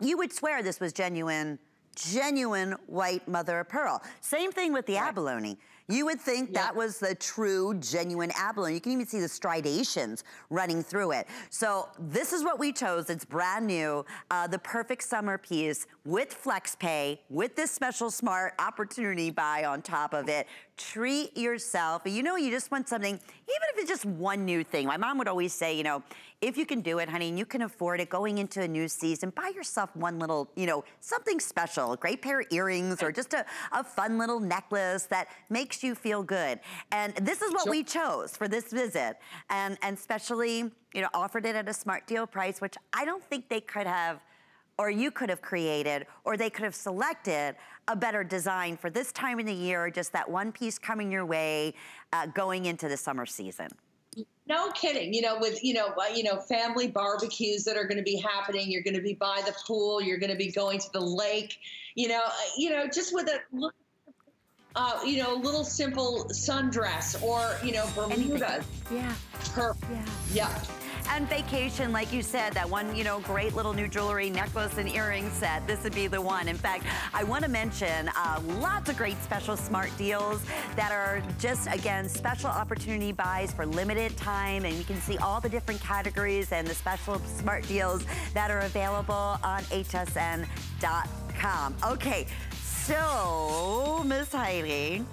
you would swear this was genuine, genuine white mother of pearl. Same thing with the right. abalone. You would think yep. that was the true, genuine abalone. You can even see the striations running through it. So this is what we chose. It's brand new. Uh, the perfect summer piece with flex pay, with this special smart opportunity buy on top of it. Treat yourself. You know, you just want something, even if it's just one new thing. My mom would always say, you know, if you can do it, honey, and you can afford it going into a new season, buy yourself one little, you know, something special, a great pair of earrings or just a, a fun little necklace that makes you feel good. And this is what sure. we chose for this visit. And, and especially, you know, offered it at a smart deal price, which I don't think they could have or you could have created, or they could have selected a better design for this time of the year, just that one piece coming your way, uh, going into the summer season. No kidding. You know, with you know, you know, family barbecues that are going to be happening. You're going to be by the pool. You're going to be going to the lake. You know, uh, you know, just with a look. Uh, you know, a little simple sundress or, you know, Bermudas. Yeah. Perfect. Yeah. Yeah and vacation, like you said, that one, you know, great little new jewelry, necklace and earring set, this would be the one. In fact, I want to mention uh, lots of great special smart deals that are just, again, special opportunity buys for limited time. And you can see all the different categories and the special smart deals that are available on hsn.com. Okay, so, Miss Heidi,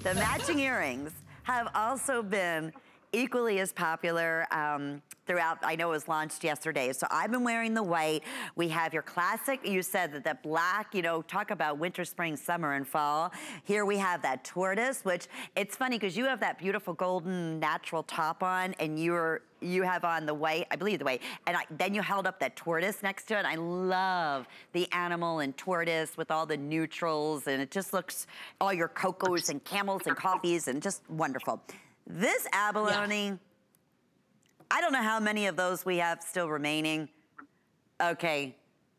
the matching earrings have also been equally as popular um, throughout, I know it was launched yesterday. So I've been wearing the white. We have your classic, you said that the black, you know, talk about winter, spring, summer, and fall. Here we have that tortoise, which it's funny because you have that beautiful golden natural top on and you're you have on the white, I believe the white, and I, then you held up that tortoise next to it. I love the animal and tortoise with all the neutrals, and it just looks, all your cocos and camels and coffees, and just wonderful. This abalone, yeah. I don't know how many of those we have still remaining. Okay,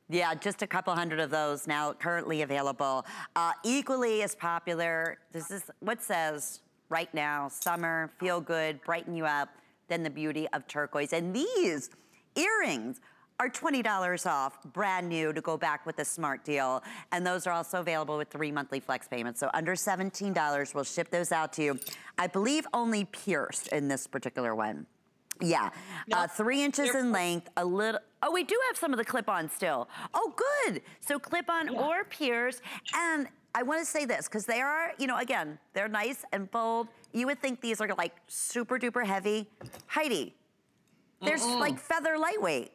yeah, just a couple hundred of those now currently available. Uh, equally as popular, this is what says right now, summer, feel good, brighten you up, then the beauty of turquoise. And these earrings are $20 off, brand new to go back with a smart deal. And those are also available with three monthly flex payments. So under $17, we'll ship those out to you. I believe only pierced in this particular one. Yeah, uh, three inches They're in length, a little, oh, we do have some of the clip-on still. Oh, good. So clip-on yeah. or pierce. And I want to say this, because they are, you know, again, they're nice and bold. You would think these are like super duper heavy. Heidi, they're mm -mm. like feather lightweight.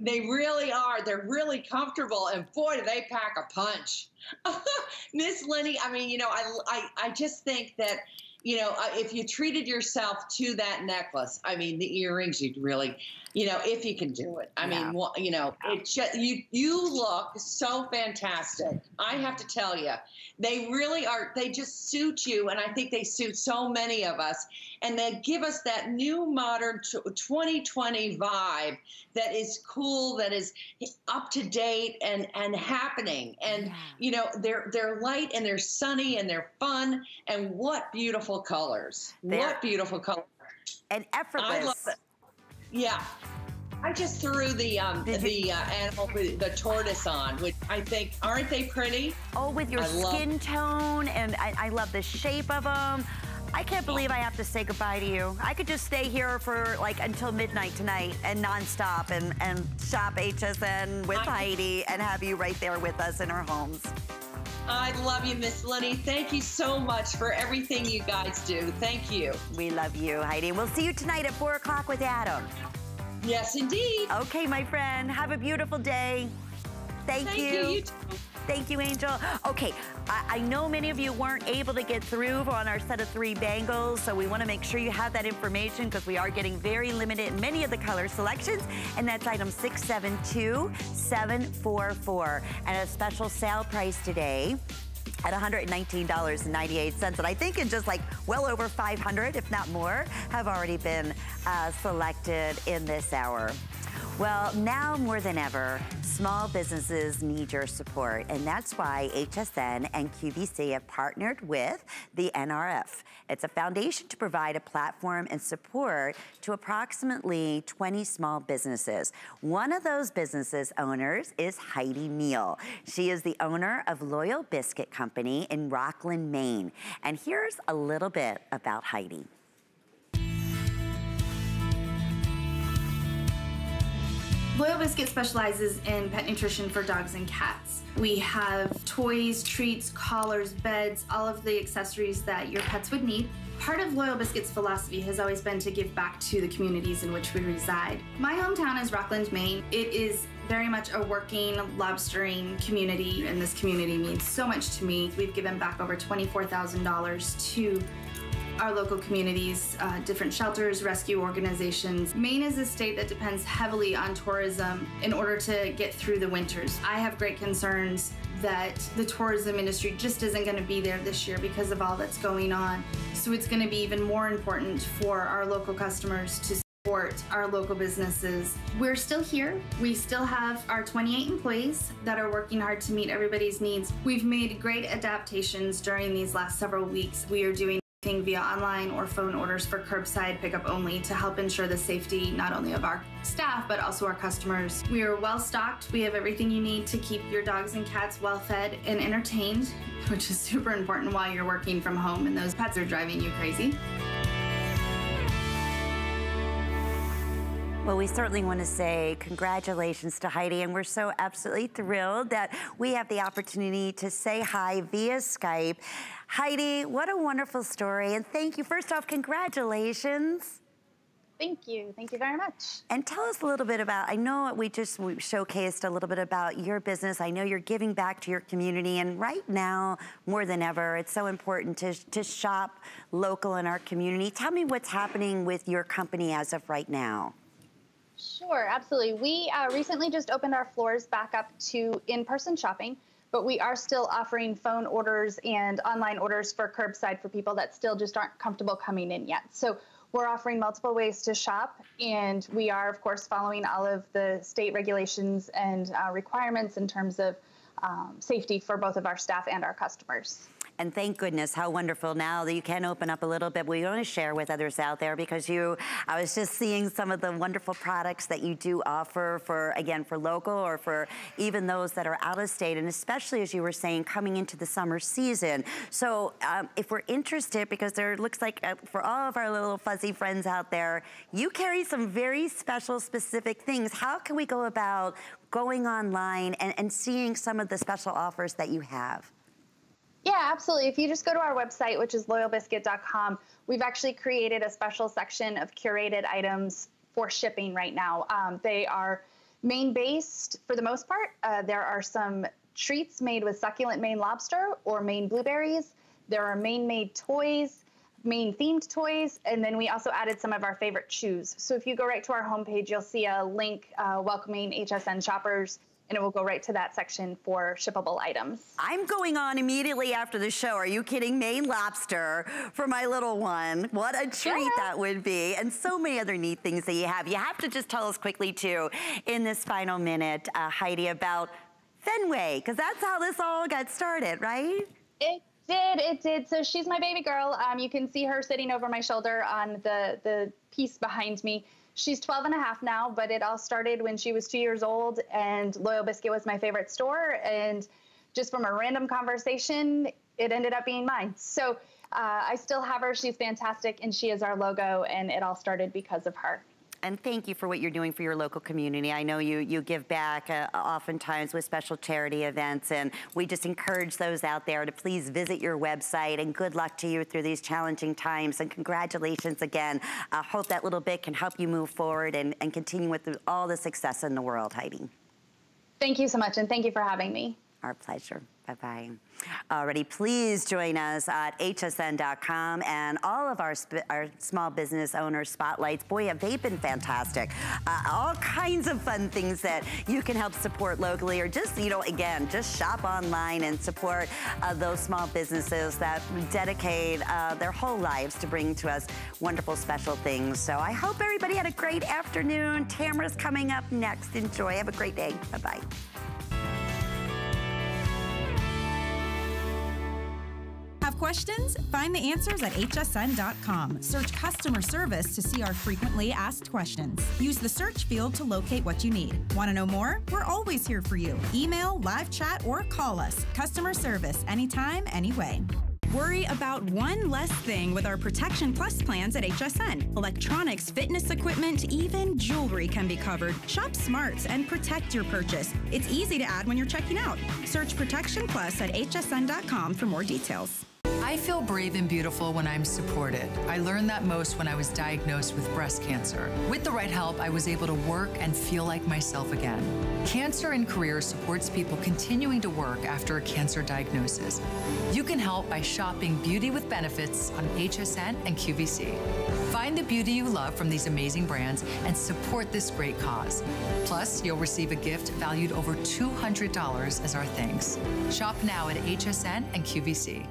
They really are. They're really comfortable, and boy, do they pack a punch. Miss Lenny, I mean, you know, I, I, I just think that, you know, uh, if you treated yourself to that necklace, I mean, the earrings, you'd really, you know, if you can do it. I yeah. mean, well, you know, it just, you you look so fantastic. I have to tell you, they really are. They just suit you, and I think they suit so many of us, and they give us that new modern 2020 vibe that is cool, that is up to date and and happening. And yeah. you know, they're they're light and they're sunny and they're fun, and what beautiful colors! They're, what beautiful colors! And effortless. Yeah. I just threw the um, the uh, animal, the tortoise on, which I think aren't they pretty? Oh, with your I skin love... tone, and I, I, love the shape of them. I can't believe I have to say goodbye to you. I could just stay here for like until midnight tonight and nonstop and, and shop HSN with I... Heidi and have you right there with us in our homes. I love you, Miss Lenny. Thank you so much for everything you guys do. Thank you. We love you, Heidi. We'll see you tonight at 4 o'clock with Adam. Yes, indeed. Okay, my friend. Have a beautiful day. Thank, Thank you. you. Thank you, Angel. Okay, I, I, know many of you weren't able to get through on our set of three bangles, so we want to make sure you have that information because we are getting very limited in many of the color selections, and that's item 672744. And a special sale price today at $119.98. And I think in just like well over 500, if not more, have already been uh, selected in this hour. Well, now more than ever, small businesses need your support, and that's why HSN and QVC have partnered with the NRF. It's a foundation to provide a platform and support to approximately 20 small businesses. One of those businesses owners is Heidi Neal. She is the owner of Loyal Biscuit Company in Rockland, Maine. And here's a little bit about Heidi. Loyal Biscuit specializes in pet nutrition for dogs and cats. We have toys, treats, collars, beds, all of the accessories that your pets would need. Part of Loyal Biscuit's philosophy has always been to give back to the communities in which we reside. My hometown is Rockland, Maine. It is very much a working lobstering community, and this community means so much to me. We've given back over $24,000 to our local communities, uh, different shelters, rescue organizations. Maine is a state that depends heavily on tourism in order to get through the winters. I have great concerns that the tourism industry just isn't going to be there this year because of all that's going on. So it's going to be even more important for our local customers to support our local businesses. We're still here. We still have our 28 employees that are working hard to meet everybody's needs. We've made great adaptations during these last several weeks. We are doing via online or phone orders for curbside pickup only to help ensure the safety not only of our staff but also our customers. We are well stocked. We have everything you need to keep your dogs and cats well fed and entertained, which is super important while you're working from home and those pets are driving you crazy. Well, we certainly want to say congratulations to Heidi, and we're so absolutely thrilled that we have the opportunity to say hi via Skype. Heidi, what a wonderful story, and thank you. First off, congratulations. Thank you. Thank you very much. And tell us a little bit about, I know we just we showcased a little bit about your business. I know you're giving back to your community. And right now, more than ever, it's so important to, to shop local in our community. Tell me what's happening with your company as of right now. Sure, absolutely. We uh, recently just opened our floors back up to in-person shopping, but we are still offering phone orders and online orders for curbside for people that still just aren't comfortable coming in yet. So we're offering multiple ways to shop, and we are, of course, following all of the state regulations and uh, requirements in terms of um, safety for both of our staff and our customers. And thank goodness, how wonderful now that you can open up a little bit. We want to share with others out there because you, I was just seeing some of the wonderful products that you do offer for, again, for local or for even those that are out of state. And especially as you were saying, coming into the summer season. So um, if we're interested, because there looks like uh, for all of our little fuzzy friends out there, you carry some very special, specific things. How can we go about going online and, and seeing some of the special offers that you have? Yeah, absolutely. If you just go to our website, which is loyalbiscuit.com, we've actually created a special section of curated items for shipping right now. Um, they are Maine based for the most part. Uh, there are some treats made with succulent Maine lobster or Maine blueberries. There are Maine made toys, Maine themed toys, and then we also added some of our favorite chews. So if you go right to our homepage, you'll see a link uh, welcoming HSN shoppers and it will go right to that section for shippable items. I'm going on immediately after the show. Are you kidding? Maine lobster for my little one. What a treat yeah. that would be. And so many other neat things that you have. You have to just tell us quickly too, in this final minute, uh, Heidi, about Fenway, because that's how this all got started, right? It did, it did. So she's my baby girl. Um, you can see her sitting over my shoulder on the, the piece behind me. She's 12 and a half now, but it all started when she was two years old, and Loyal Biscuit was my favorite store. And just from a random conversation, it ended up being mine. So uh, I still have her. She's fantastic, and she is our logo, and it all started because of her and thank you for what you're doing for your local community. I know you, you give back uh, oftentimes with special charity events, and we just encourage those out there to please visit your website, and good luck to you through these challenging times, and congratulations again. I hope that little bit can help you move forward and, and continue with all the success in the world, Heidi. Thank you so much, and thank you for having me. Our pleasure. Bye-bye. Already, please join us at hsn.com and all of our, our small business owner spotlights. Boy, have they been fantastic. Uh, all kinds of fun things that you can help support locally or just, you know, again, just shop online and support uh, those small businesses that dedicate uh, their whole lives to bring to us wonderful special things. So I hope everybody had a great afternoon. Tamara's coming up next. Enjoy. Have a great day. Bye-bye. Questions? Find the answers at hsn.com. Search customer service to see our frequently asked questions. Use the search field to locate what you need. Want to know more? We're always here for you. Email, live chat, or call us. Customer service anytime, anyway. Worry about one less thing with our Protection Plus plans at HSN. Electronics, fitness equipment, even jewelry can be covered. Shop smart and protect your purchase. It's easy to add when you're checking out. Search Protection Plus at hsn.com for more details. I feel brave and beautiful when I'm supported. I learned that most when I was diagnosed with breast cancer. With the right help, I was able to work and feel like myself again. Cancer and Career supports people continuing to work after a cancer diagnosis. You can help by shopping beauty with benefits on HSN and QVC. Find the beauty you love from these amazing brands and support this great cause. Plus, you'll receive a gift valued over $200 as our thanks. Shop now at HSN and QVC.